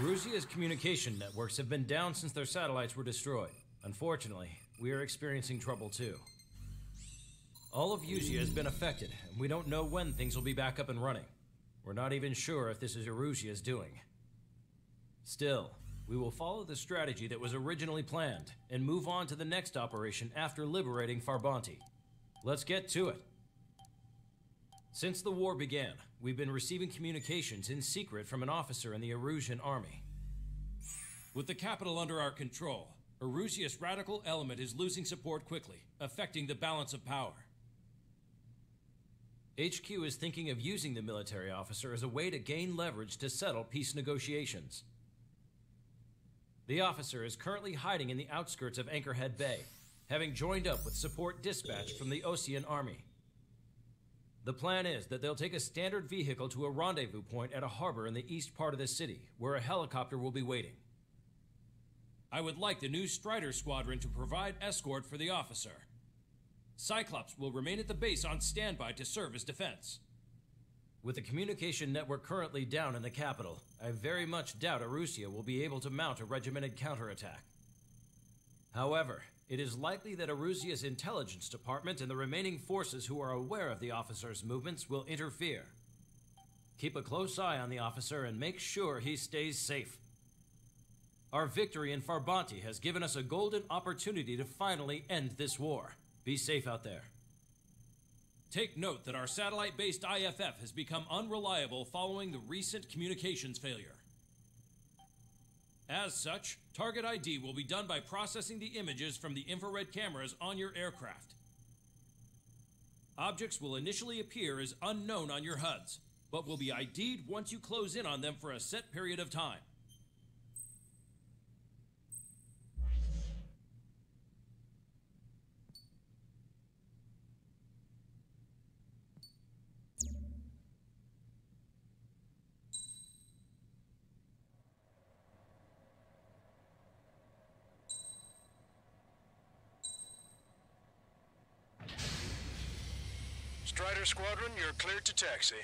Erusia's communication networks have been down since their satellites were destroyed. Unfortunately, we are experiencing trouble too. All of Usea has been affected, and we don't know when things will be back up and running. We're not even sure if this is Erusia's doing. Still, we will follow the strategy that was originally planned and move on to the next operation after liberating Farbanti. Let's get to it. Since the war began, we've been receiving communications in secret from an officer in the Erusian army. With the capital under our control, Erusia's radical element is losing support quickly, affecting the balance of power. HQ is thinking of using the military officer as a way to gain leverage to settle peace negotiations. The officer is currently hiding in the outskirts of Anchorhead Bay, having joined up with support dispatch from the Osean Army. The plan is that they'll take a standard vehicle to a rendezvous point at a harbor in the east part of the city, where a helicopter will be waiting. I would like the new Strider Squadron to provide escort for the officer. Cyclops will remain at the base on standby to serve as defense. With the communication network currently down in the capital, I very much doubt Erusia will be able to mount a regimented counterattack. However, it is likely that Erusia's intelligence department and the remaining forces who are aware of the officer's movements will interfere. Keep a close eye on the officer and make sure he stays safe. Our victory in Farbanti has given us a golden opportunity to finally end this war. Be safe out there. Take note that our satellite based IFF has become unreliable following the recent communications failure. As such, target ID will be done by processing the images from the infrared cameras on your aircraft. Objects will initially appear as unknown on your HUDs, but will be ID'd once you close in on them for a set period of time. Strider Squadron, you're cleared to taxi.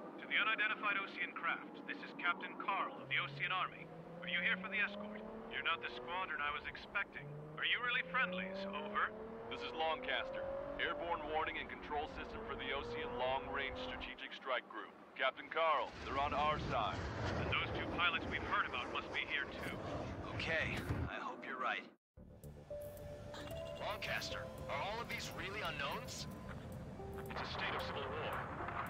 To the unidentified Osean craft, this is Captain Carl of the Osean Army. Are you here for the escort? You're not the squadron I was expecting. Are you really friendlies? Over. This is Long Caster. Airborne warning and control system for the Osean Long Range Strategic Strike Group. Captain Carl, they're on our side. And those two pilots we've heard about must be here too. Okay, I hope you're right. Long Caster, are all of these really unknowns? It's a state of civil war.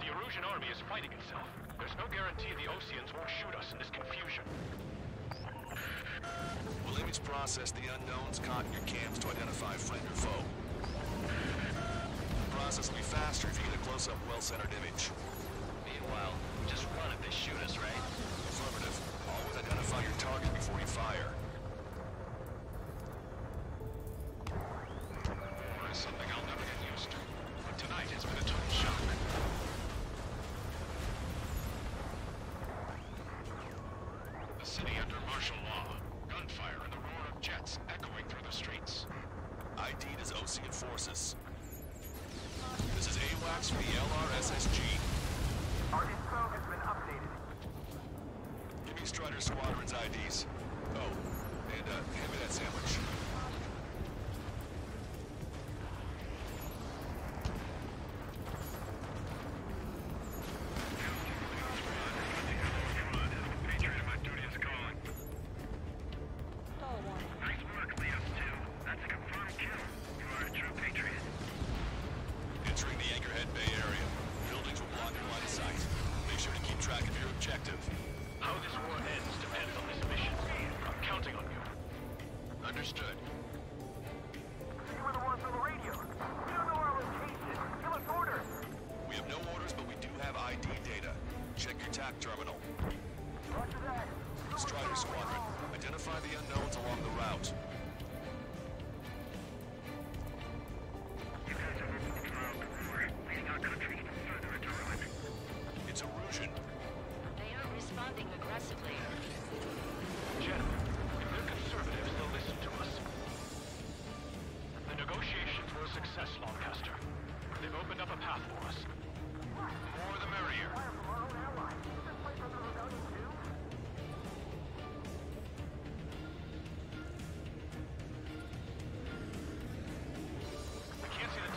The Erusian army is fighting itself. There's no guarantee the Oseans won't shoot us in this confusion. We'll image process the unknowns caught in your cams to identify friend or foe. The process will be faster if you get a close-up, well-centered image. Meanwhile, just run if they shoot us, right? Affirmative. Always identify your target before you fire. ID'd as Osean forces. This is AWACS for the LRSSG. Our info has been updated. Give me Strider Squadron's IDs. Oh, and uh, hand me that sandwich.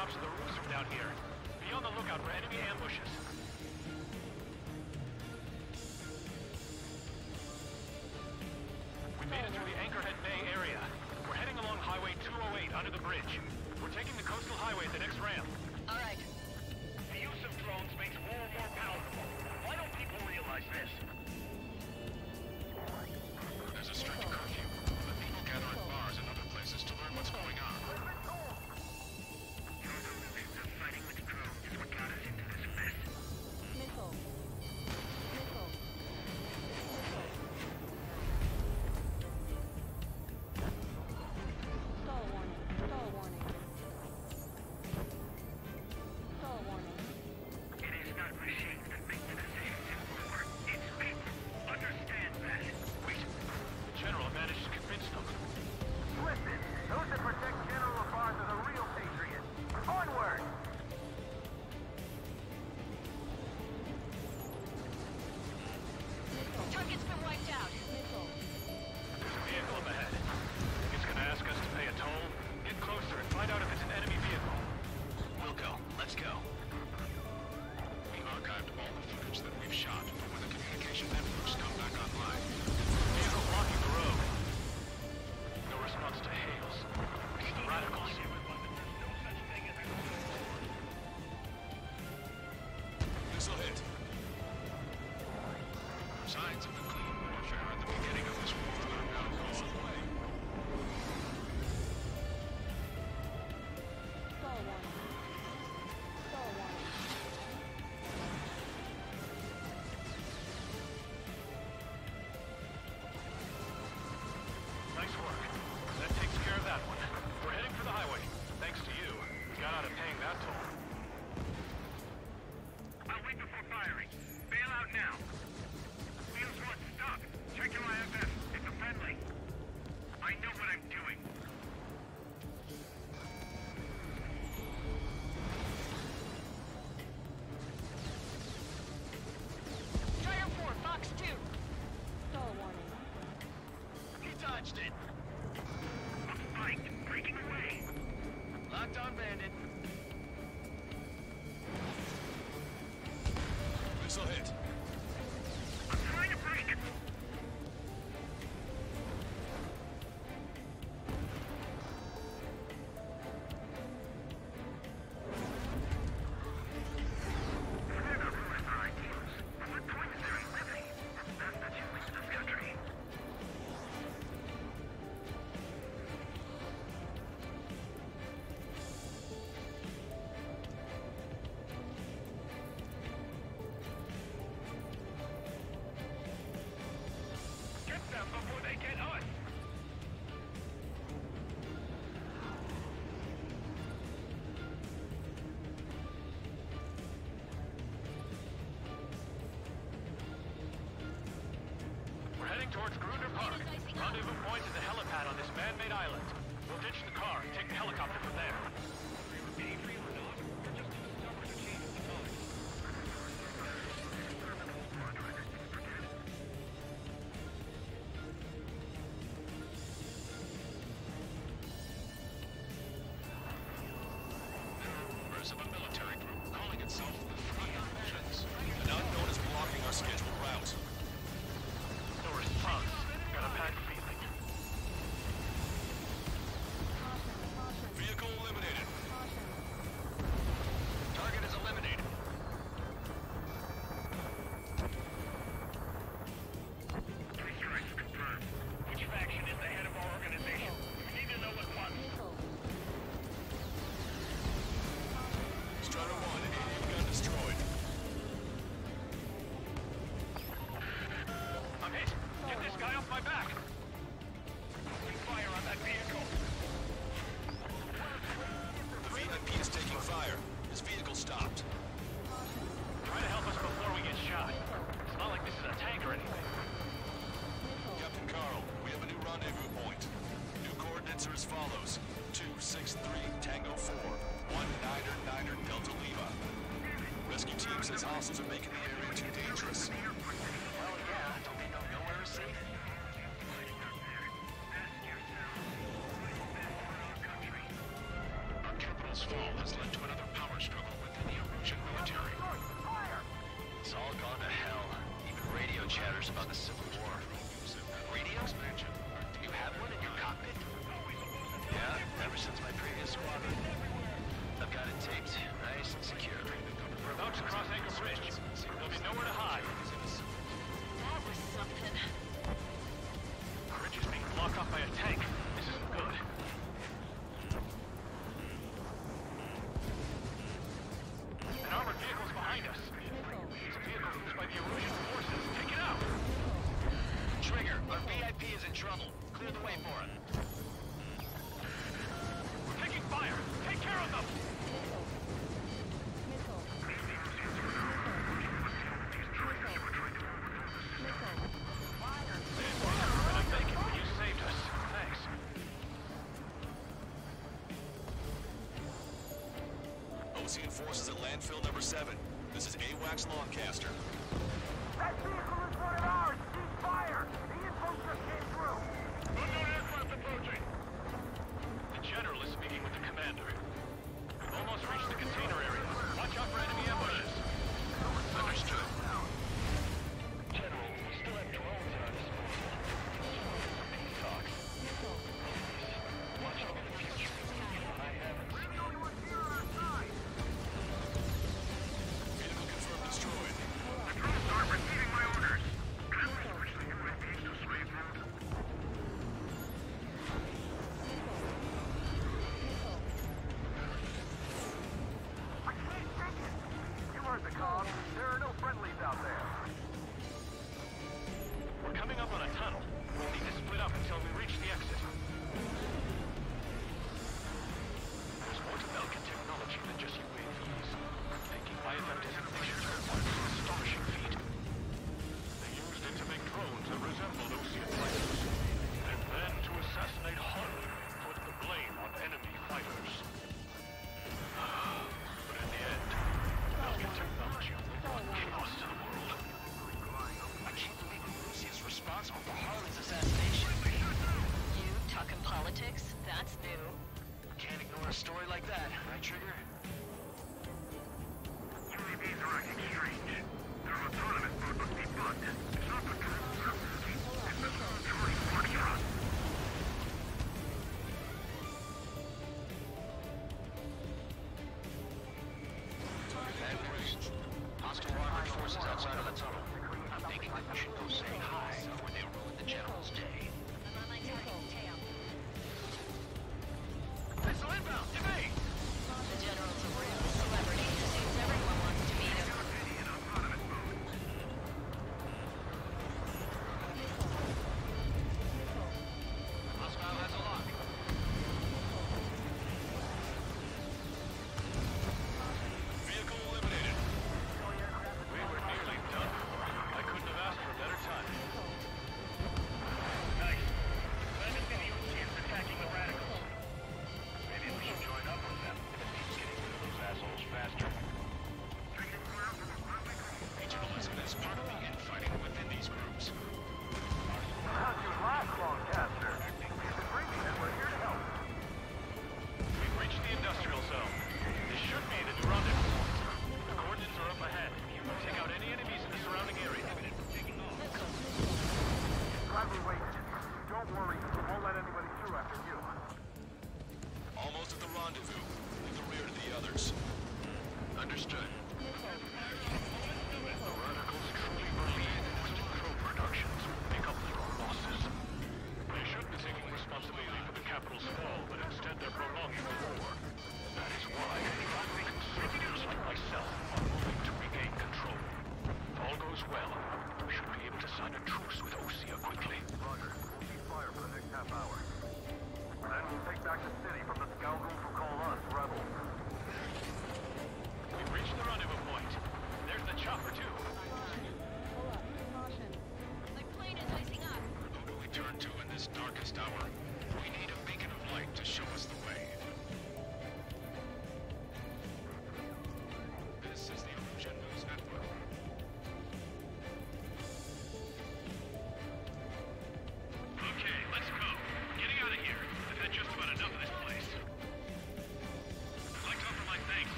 tops of the roofs from down here. Be on the lookout for enemy ambushes. These assholes are making the area too dangerous. Well, yeah, don't they know nowhere is safe? Our capital's fall has led to another power struggle within the Erusian military. It's all gone to hell. Even radio chatters about the Civil War. Radio? Do you have one in your cockpit? Yeah, ever since my previous squadron. I've got it taped, nice and secure. About to cross Anchor Bridge. There'll be nowhere to hide. That was something. The bridge is being blocked off by a tank. Seeing forces at landfill number 7. This is AWACS Long Caster. with Osea quickly. Roger. We'll keep fire for the next half hour. Then we'll take back the city from the scoundrels who call us rebels. We've reached the rendezvous point. There's the chopper, too. My plane is icing up. Who do we turn to in this darkest hour? We need a beacon of light to show us the way.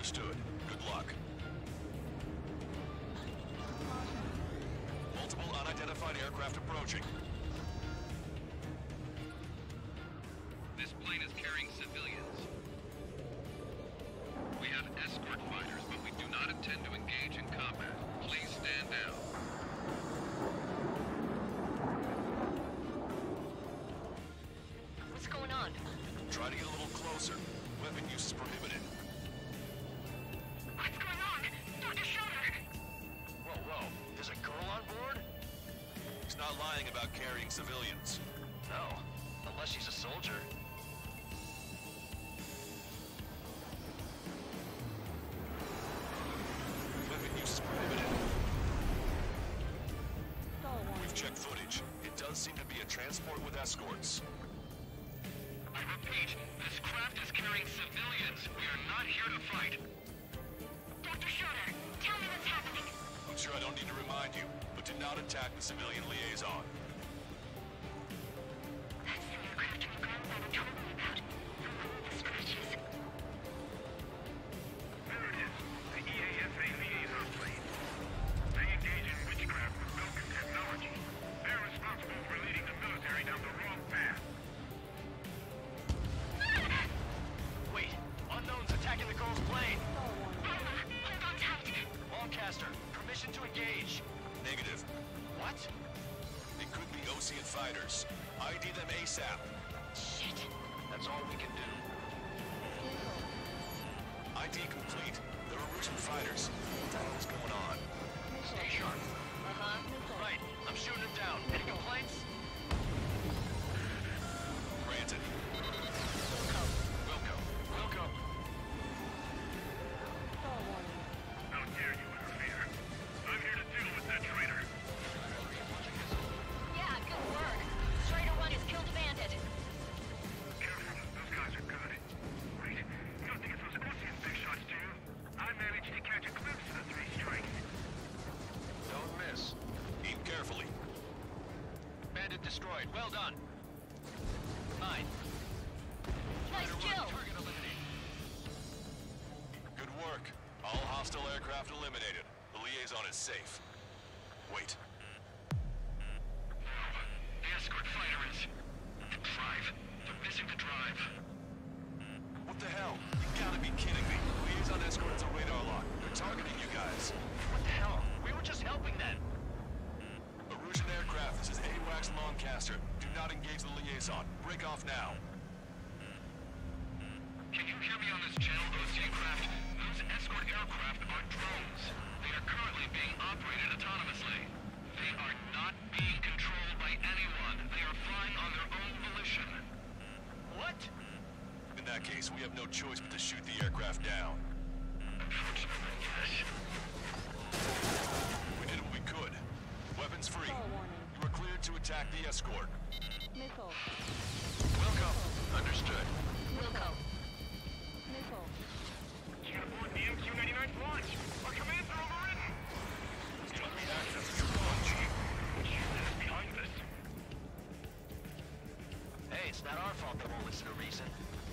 Understood. Good luck. Multiple unidentified aircraft approaching. Transport with escorts. I repeat, this craft is carrying civilians. We are not here to fight. Dr. Schroeder, tell me what's happening. I'm sure I don't need to remind you, but do not attack the civilian liaison. ID them ASAP. Shit. That's all we can do. ID complete. They're Erusian fighters. What Well done. Mine. Nice kill. Target eliminated. Good work. All hostile aircraft eliminated. The liaison is safe. Engage the liaison. Break off now. Can you hear me on this channel, OC craft? Those escort aircraft are drones. They are currently being operated autonomously. They are not being controlled by anyone. They are flying on their own volition. What? In that case, we have no choice but to shoot the aircraft down. Unfortunately, yes. We did what we could. Weapons free. You are cleared to attack the escort. Missile. Wilco. Understood. Wilco. Missile. Get aboard the MQ-99 launch. Our commands are overridden. Give me access to your launch. Jesus, behind us. Hey, it's not our fault they won't listen to reason.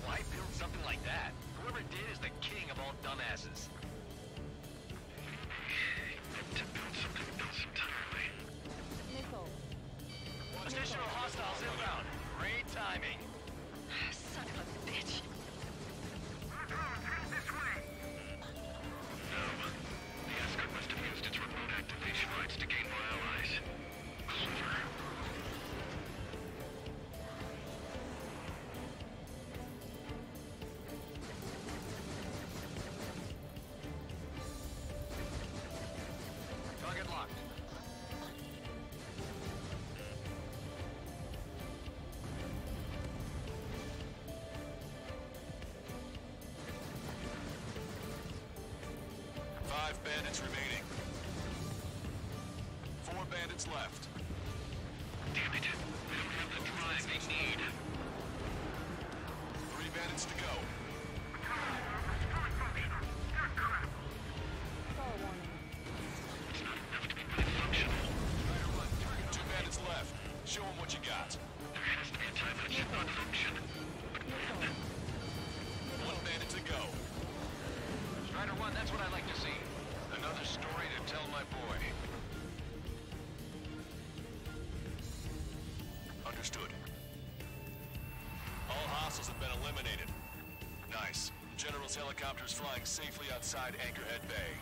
Why build something like that? Whoever did is the king of all dumbasses. Additional hostiles inbound. Great timing. Bandits remaining. Four bandits left. Damn it. We don't have the drive they need. Three bandits to go. Understood. All hostiles have been eliminated. Nice. General's helicopter is flying safely outside Anchorhead Bay.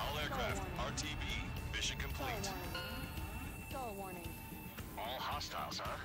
All aircraft, RTB, mission complete. warning. Star warning. All hostiles, huh?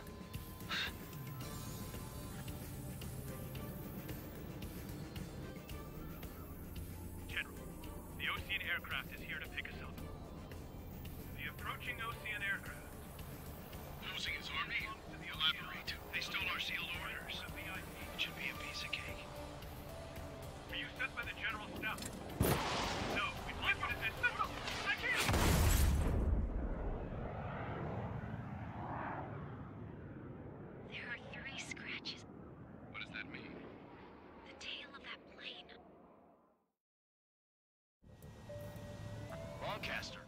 Long Caster.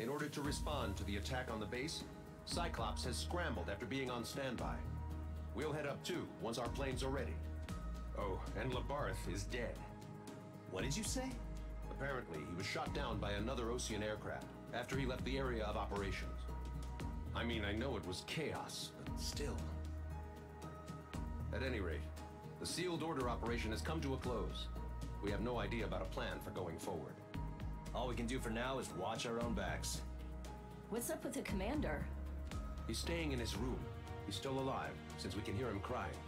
In order to respond to the attack on the base, Cyclops has scrambled after being on standby. We'll head up too once our planes are ready. Oh, and Labarth is dead. What did you say? Apparently, he was shot down by another Osean aircraft after he left the area of operations. I mean, I know it was chaos, but still. At any rate, the sealed order operation has come to a close. We have no idea about a plan for going forward. All we can do for now is watch our own backs. What's up with the commander? He's staying in his room. He's still alive, since we can hear him crying.